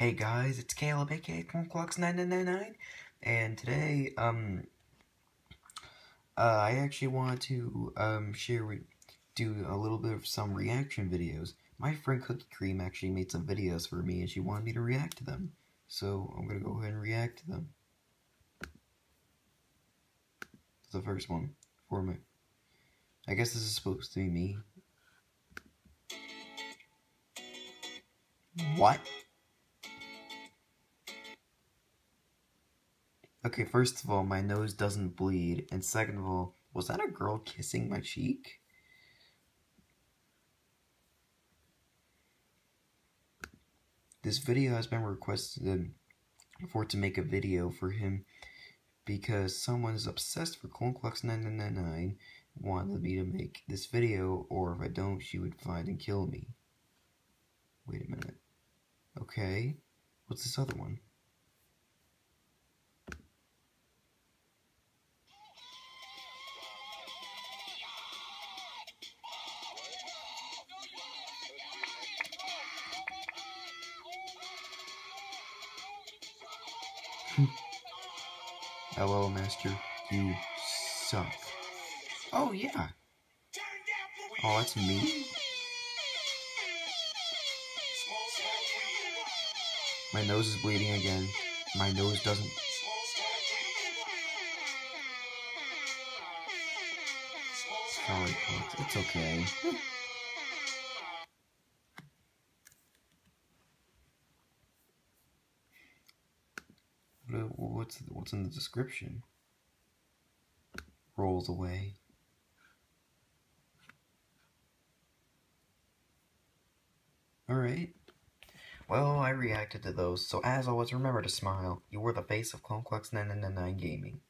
Hey guys, it's Caleb aka Clox9999 and today um uh, I actually want to um share do a little bit of some reaction videos. My friend Cookie Cream actually made some videos for me and she wanted me to react to them. So I'm gonna go ahead and react to them. The first one for me. I guess this is supposed to be me. What? Okay, first of all, my nose doesn't bleed, and second of all, was that a girl kissing my cheek? This video has been requested for to make a video for him because someone is obsessed for Clona Clox 9999 wanted me to make this video, or if I don't, she would find and kill me. Wait a minute. Okay, what's this other one? Hello, Master. You suck. Oh, yeah. Oh, that's me? My nose is bleeding again. My nose doesn't... It's okay. Uh, what's what's in the description? Rolls away. Alright. Well, I reacted to those, so as always, remember to smile. You were the face of Clona Clox 999 Gaming.